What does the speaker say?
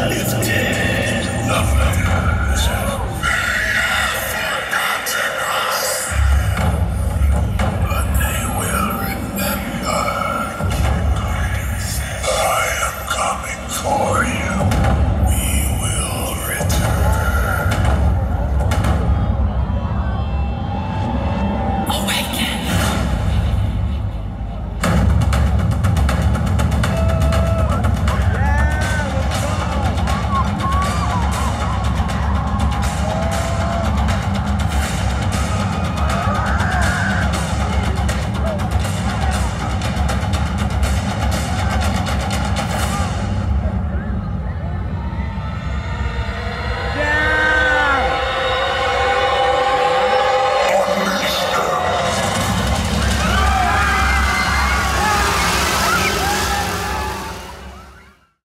It's dead.